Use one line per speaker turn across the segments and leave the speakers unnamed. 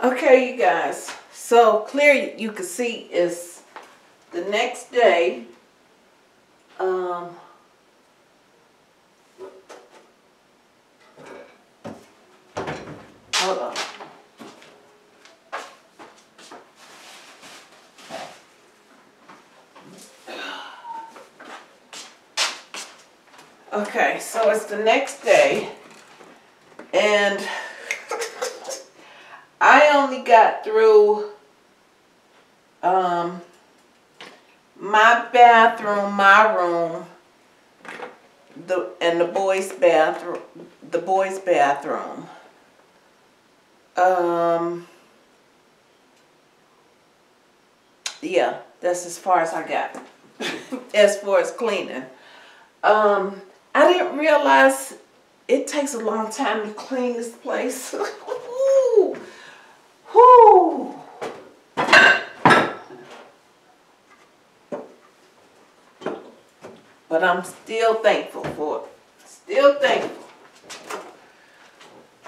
Okay, you guys. So clear you can see is the next day. Um, hold on. Okay, so it's the next day, and I only got through um, my bathroom, my room, the and the boys' bathroom, the boys' bathroom. Um, yeah, that's as far as I got. as far as cleaning. Um, I didn't realize it takes a long time to clean this place. Whew. But I'm still thankful for it. Still thankful.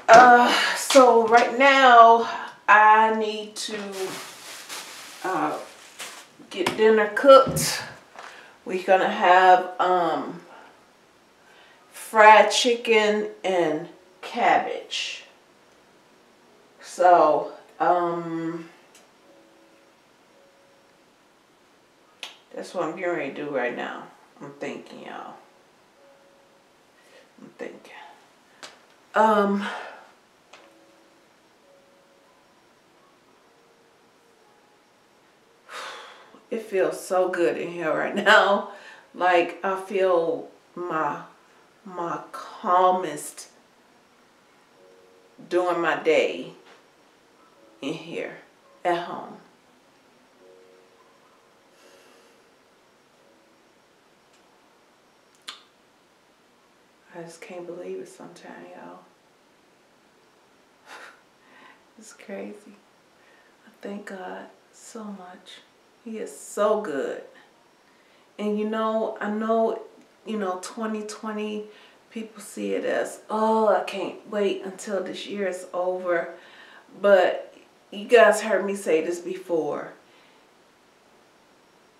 Uh, so right now I need to uh, get dinner cooked. We're gonna have um, fried chicken and cabbage. So, um, that's what I'm getting ready to do right now. I'm thinking, y'all. I'm thinking. Um, it feels so good in here right now. Like I feel my my calmest during my day in here at home. I just can't believe it sometimes, y'all. it's crazy. I thank God so much. He is so good. And you know, I know, you know, 2020, people see it as, oh, I can't wait until this year is over. But you guys heard me say this before.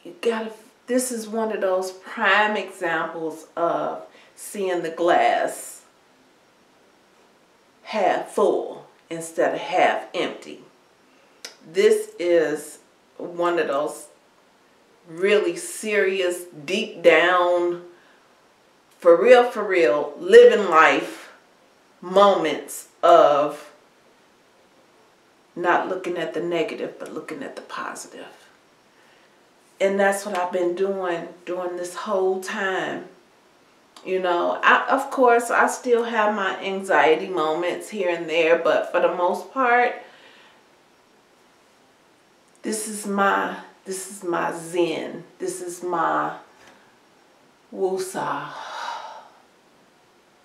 You gotta, this is one of those prime examples of seeing the glass half full instead of half empty. This is one of those really serious, deep down, for real, for real, living life moments of not looking at the negative, but looking at the positive. And that's what I've been doing during this whole time. You know, I, of course, I still have my anxiety moments here and there, but for the most part, this is my this is my zen. This is my wusa.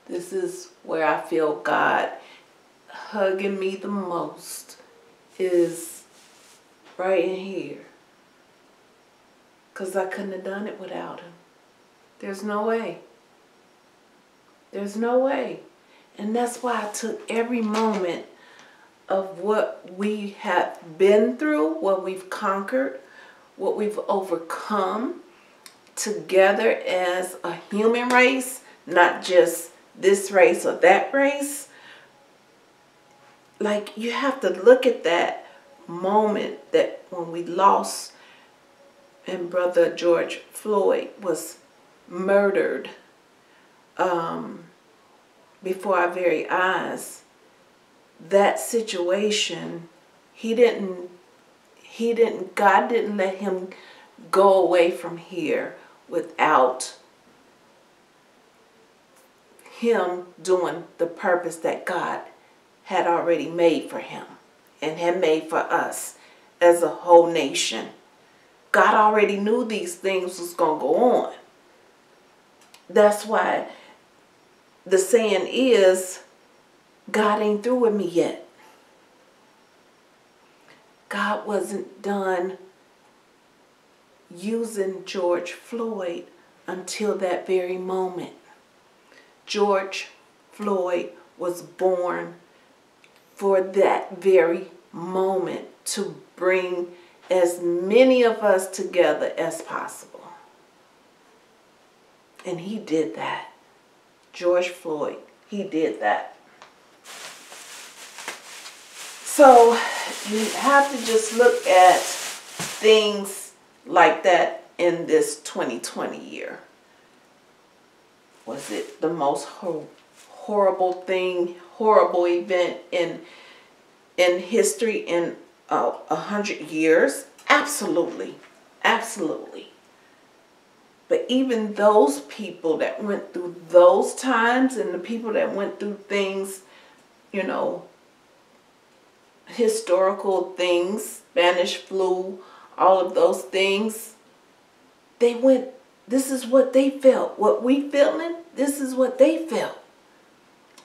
This is where I feel God hugging me the most is right in here. Because I couldn't have done it without him. There's no way. There's no way. And that's why I took every moment of what we have been through, what we've conquered, what we've overcome together as a human race, not just this race or that race. Like you have to look at that moment that when we lost and brother George Floyd was murdered um, before our very eyes that situation, he didn't, he didn't, God didn't let him go away from here without him doing the purpose that God had already made for him and had made for us as a whole nation. God already knew these things was going to go on. That's why the saying is, God ain't through with me yet. God wasn't done using George Floyd until that very moment. George Floyd was born for that very moment to bring as many of us together as possible. And he did that. George Floyd, he did that. So you have to just look at things like that in this 2020 year. Was it the most hor- horrible thing, horrible event in in history in uh, a hundred years? Absolutely, absolutely. But even those people that went through those times and the people that went through things, you know, historical things, Spanish flu, all of those things, they went, this is what they felt. What we feeling, this is what they felt.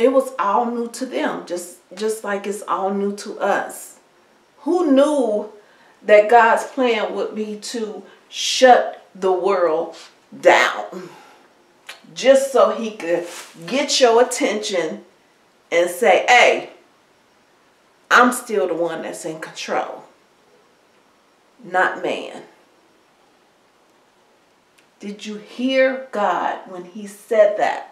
It was all new to them, just, just like it's all new to us. Who knew that God's plan would be to shut the world down just so he could get your attention and say, hey, I'm still the one that's in control, not man. Did you hear God when he said that?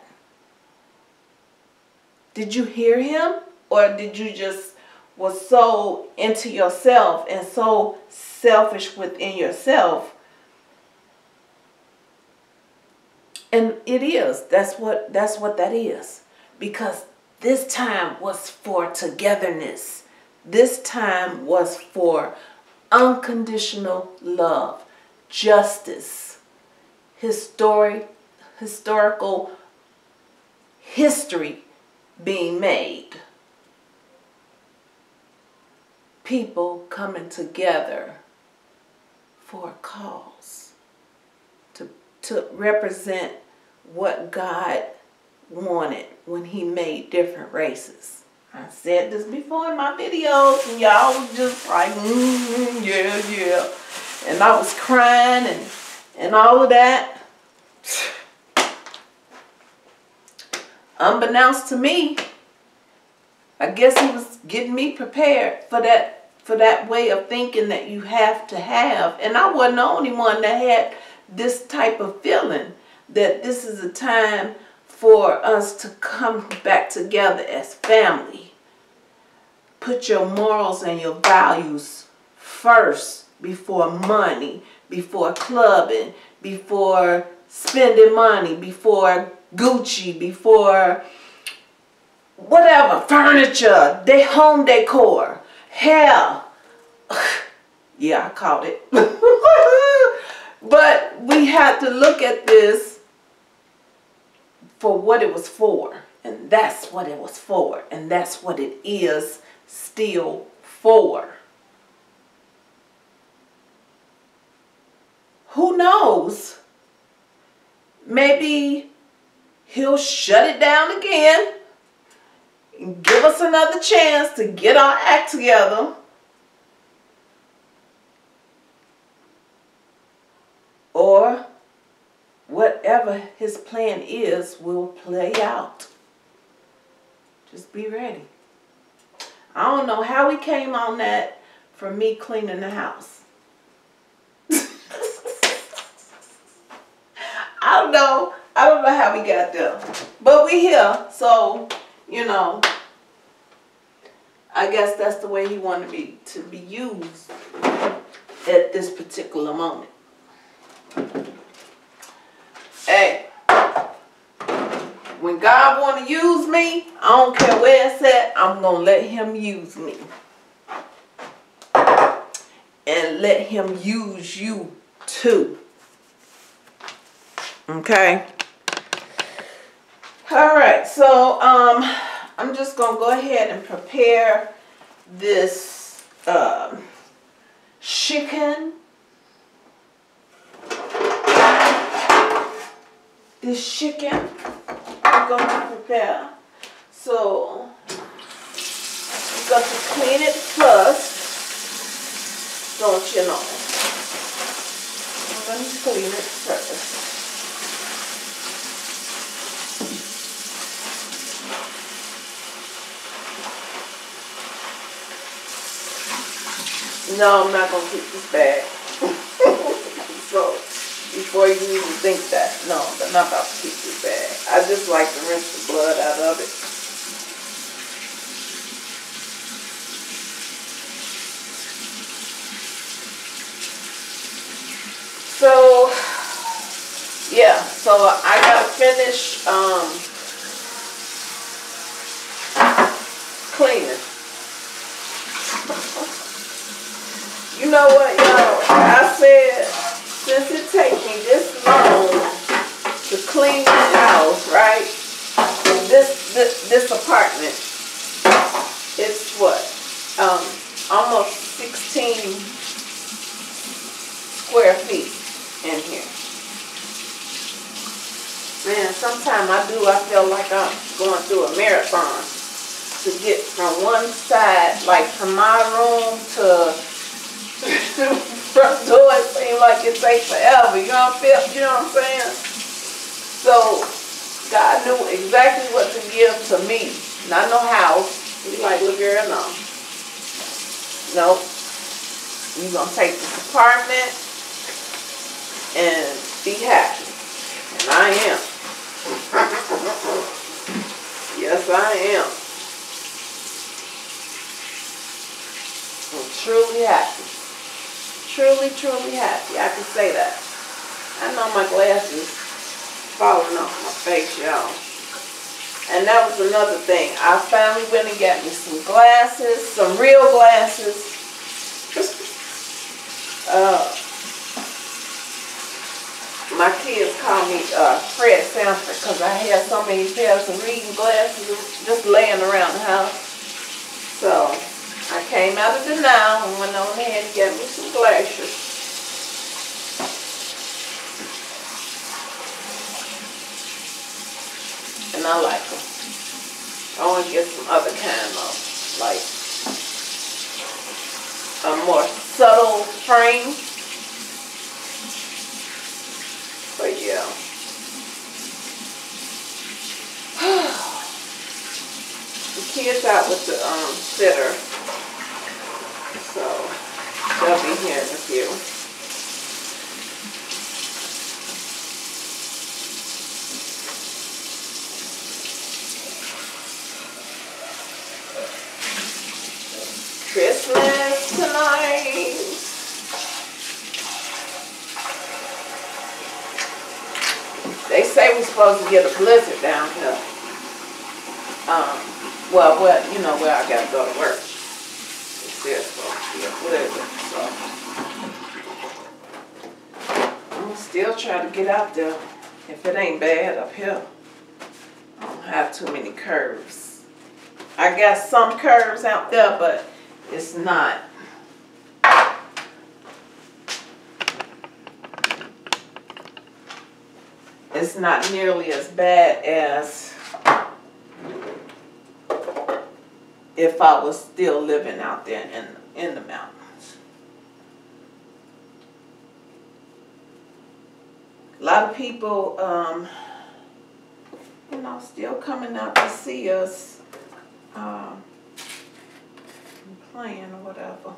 Did you hear him? Or did you just was so into yourself and so selfish within yourself? And it is. That's what that's what that is. Because this time was for togetherness. This time was for unconditional love justice historic historical history being made people coming together for a cause to, to represent what God wanted when he made different races. I said this before in my videos and y'all was just like, mm, yeah, yeah. And I was crying and, and all of that. Unbeknownst to me, I guess he was getting me prepared for that for that way of thinking that you have to have. And I wasn't the only one that had this type of feeling that this is a time for us to come back together as family. Put your morals and your values first before money, before clubbing, before spending money, before Gucci, before whatever, furniture, they home decor. Hell, yeah, I caught it. but we had to look at this for what it was for. And that's what it was for. And that's what it is still for. Who knows? Maybe he'll shut it down again and give us another chance to get our act together. Or whatever his plan is will play out. Just be ready. I don't know how we came on that from me cleaning the house. I don't know. I don't know how we got there. But we here. So you know, I guess that's the way he wanted me to be used at this particular moment. Hey, when God want to use me, I don't care where it's at, I'm going to let him use me. And let him use you too. Okay? All right, so um, I'm just going to go ahead and prepare this um, chicken. This chicken I'm going to prepare. So, you got to clean it first, don't you know? I'm going to clean it first. No, I'm not gonna keep this bag. so before you even think that, no, I'm not about to keep this bag. I just like to rinse the blood out of it. So yeah, so I gotta finish um cleaning. You know what, y'all? I said since it takes me this long to clean the house, right? This this, this apartment, it's what? Um, almost 16 square feet in here. Man, sometimes I do, I feel like I'm going through a marathon to get from one side, like from my room to front door, it seems like it takes forever. You know what I'm You know what I'm saying? So God knew exactly what to give to me. Not no house. He like, look here, no. Nope. You gonna take this apartment and be happy. And I am. yes, I am. I'm truly happy. Truly, truly happy. I can say that. I know my glasses falling off my face, y'all. And that was another thing. I finally went and got me some glasses, some real glasses. uh, my kids call me uh, Fred Sanford because I had so many pairs of reading glasses just laying around the house. So I came out of the denial and went on ahead and got me some glasses. And I like them. I want to get some other kind of, like, a more subtle frame but yeah. the kids out with the um, sitter. So they'll be here in a few. Christmas tonight. They say we're supposed to get a blizzard down here. Um, well, well, you know where I gotta go to work. It's blizzard, so. I'm still trying to get out there. If it ain't bad up here, I don't have too many curves. I got some curves out there, but it's not it's not nearly as bad as if I was still living out there in, in the mountains. A lot of people, um, you know, still coming out to see us um, playing or whatever.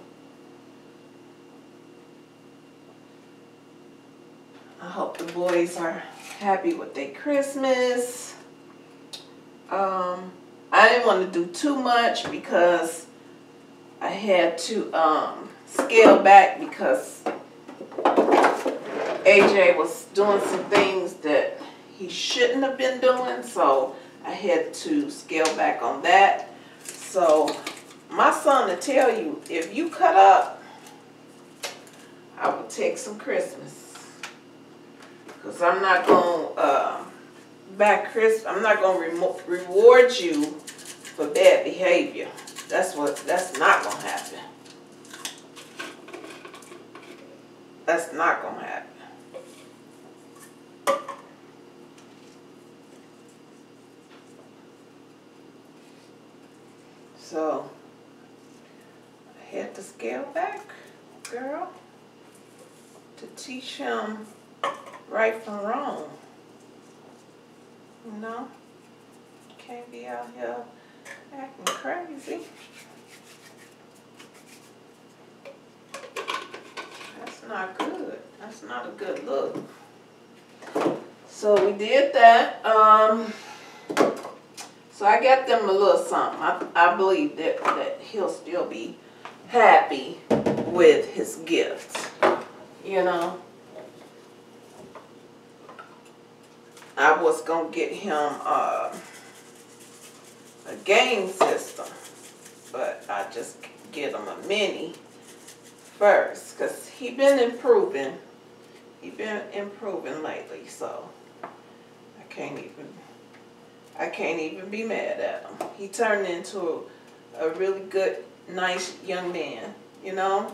I hope the boys are happy with their Christmas. Um, I didn't want to do too much because I had to um, scale back because AJ was doing some things that he shouldn't have been doing, so I had to scale back on that. So my son to tell you, if you cut up, I will take some Christmas. Because I'm not going to, uh, back Chris, I'm not going to re reward you for bad behavior. That's what, that's not going to happen. That's not going to happen. So, I had to scale back, girl, to teach him right from wrong. You know? Can't be out here acting crazy. That's not good. That's not a good look. So we did that. Um, so I got them a little something. I, I believe that, that he'll still be happy with his gifts. You know? I was going to get him uh, a game system. But I just get him a mini first. Because he been improving. He been improving lately. So I can't even I can't even be mad at him. He turned into a, a really good, nice young man, you know?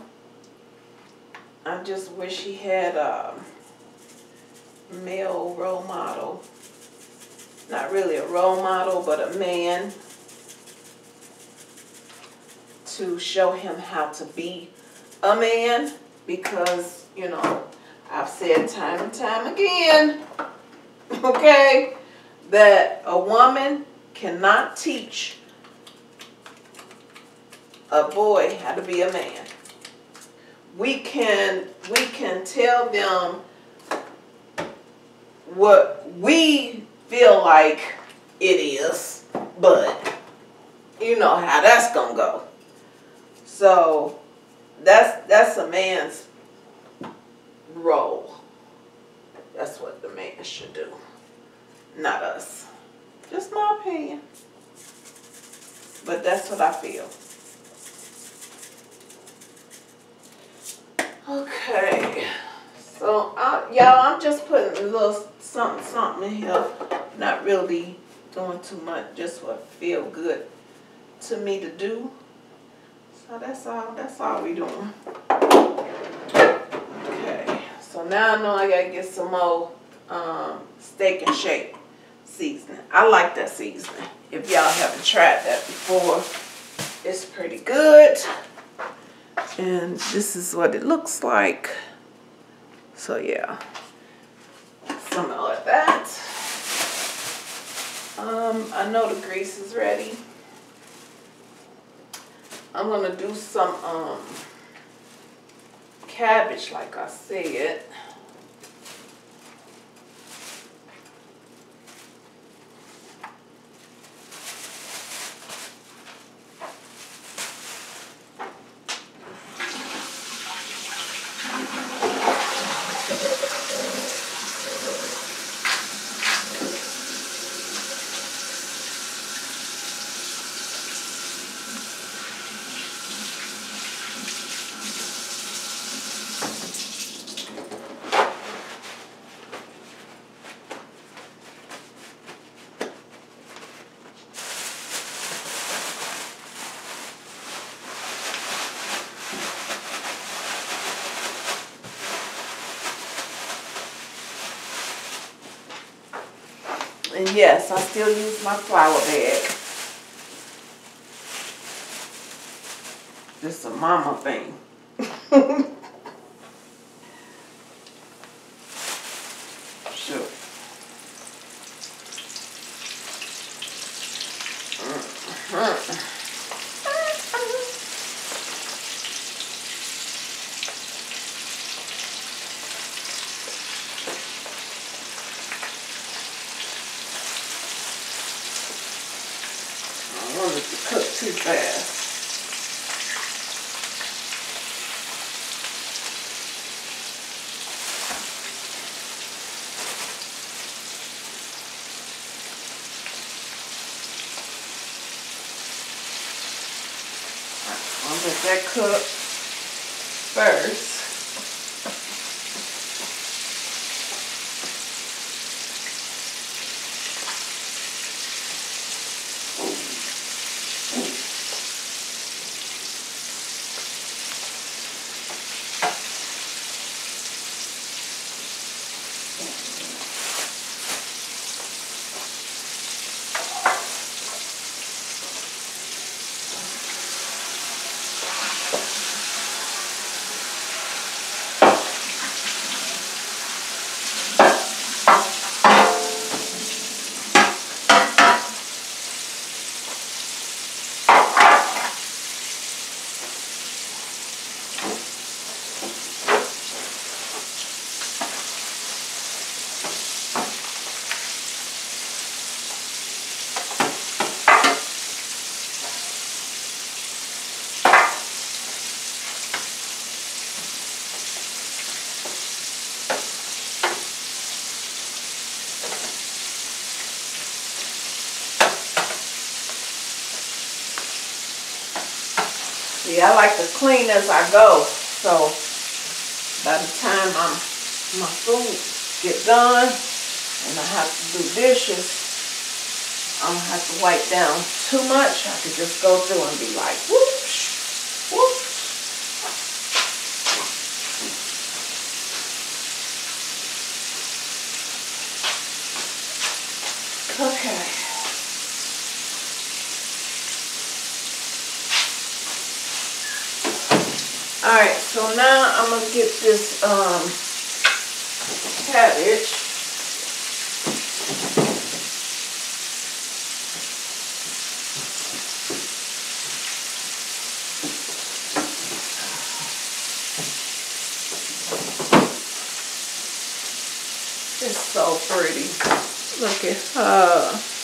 I just wish he had a male role model. Not really a role model, but a man to show him how to be a man because, you know, I've said time and time again, okay? that a woman cannot teach a boy how to be a man. We can we can tell them what we feel like it is, but you know how that's gonna go. So that's that's a man's role. That's what the man should do not us. Just my opinion. But that's what I feel. Okay. So, y'all, I'm just putting a little something, something in here. Not really doing too much. Just what feel good to me to do. So that's all. That's all we doing. Okay. So now I know I gotta get some more um, steak and shake seasoning. I like that seasoning. If y'all haven't tried that before, it's pretty good. And this is what it looks like. So yeah, some of that. Um, I know the grease is ready. I'm gonna do some um, cabbage like I said. And yes, I still use my flour bag. This is a mama thing. too fast. I'll let that cook I like to clean as I go. So by the time I'm, my food get done and I have to do dishes, I don't have to wipe down too much. I could just go through and be like, whoosh, whoosh. Okay. All right, so now I'm gonna get this um, cabbage. It's so pretty. Look at her.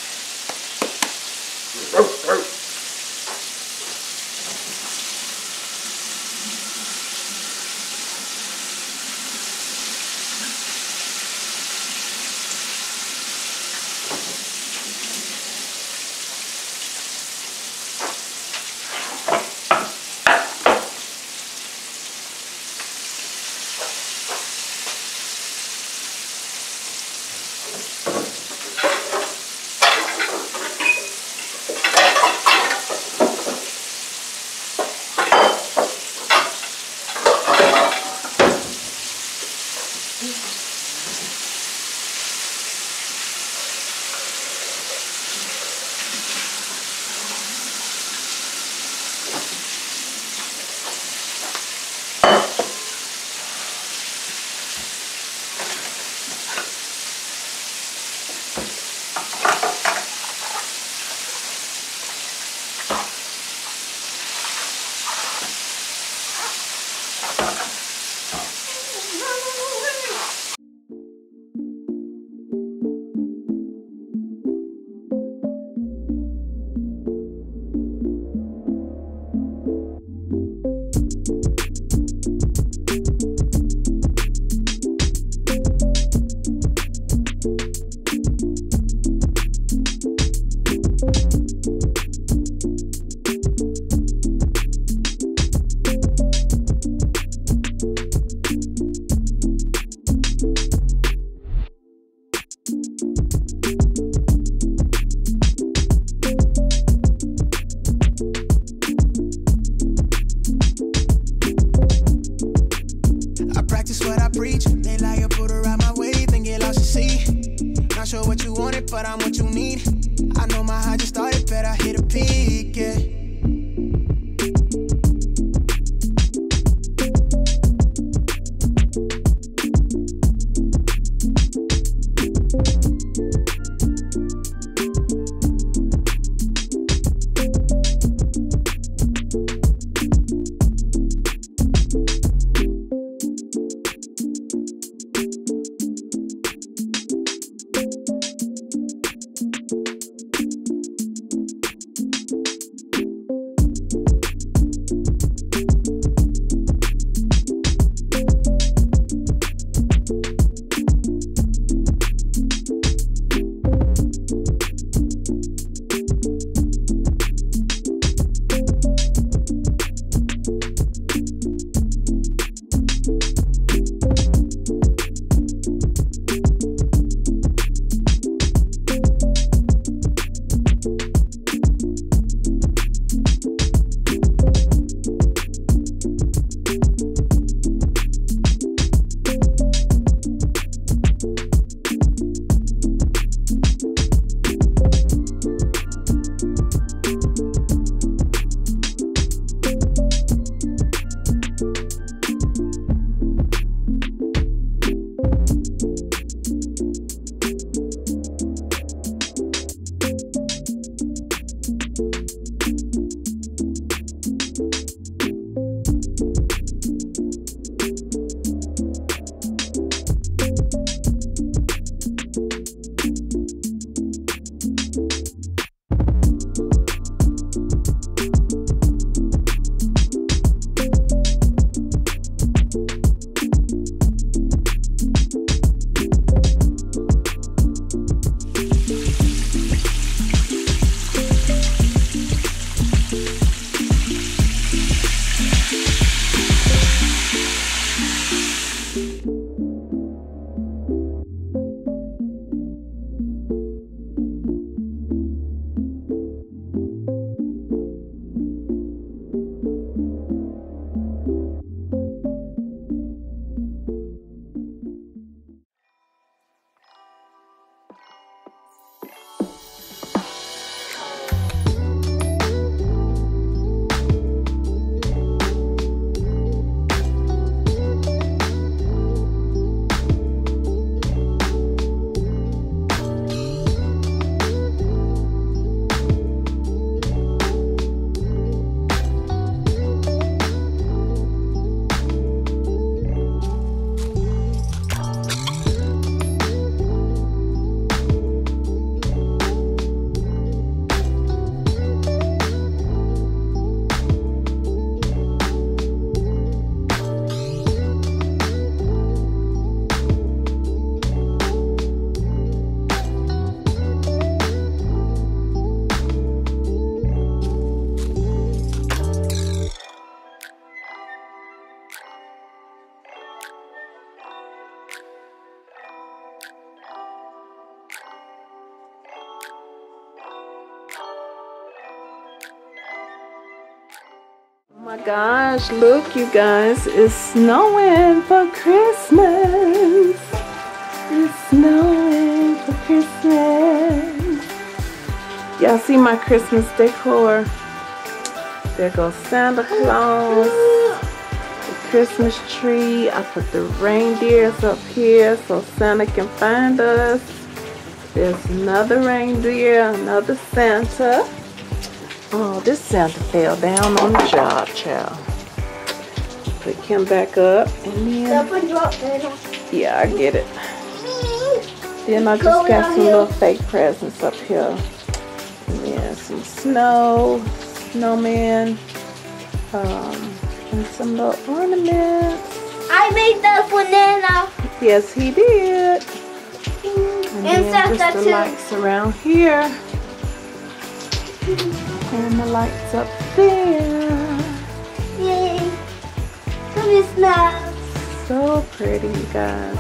Gosh, look you guys, it's snowing for Christmas. It's snowing for Christmas. Y'all see my Christmas decor? There goes Santa Claus. The Christmas tree. I put the reindeers up here so Santa can find us. There's another reindeer, another Santa. Oh, this Santa fell down on the job, child. Put him back up and then, yeah, I get it. Then I just got some little fake presents up here. And then some snow, snowman, um, and some little ornaments.
I made the banana.
Yes, he did. And
And
then just the
too.
lights around here. And the lights up there.
Yay. Come smell.
So pretty, you guys.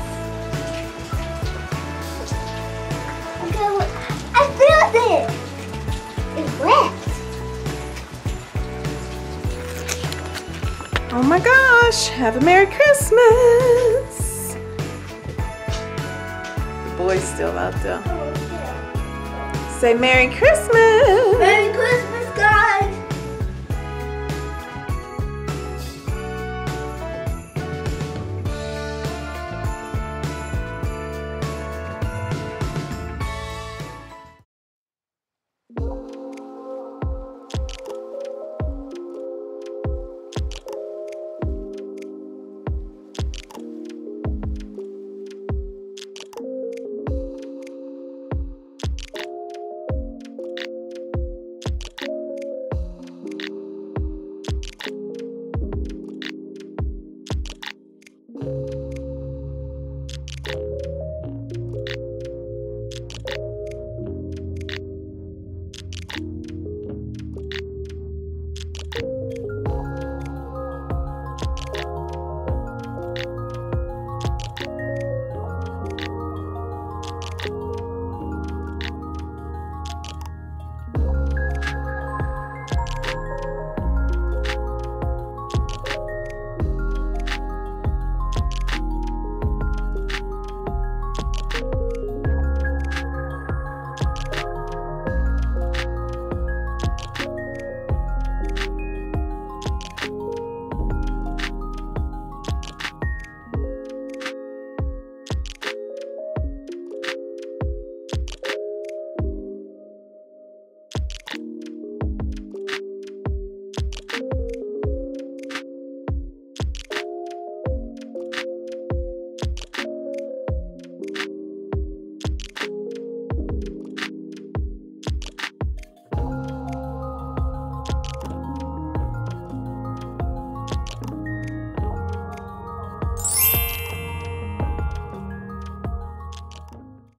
Okay. I feel it. It's wet.
Oh my gosh, have a Merry Christmas. The boy's still out there. Oh, Say Merry Christmas.
Merry Christmas subscribe.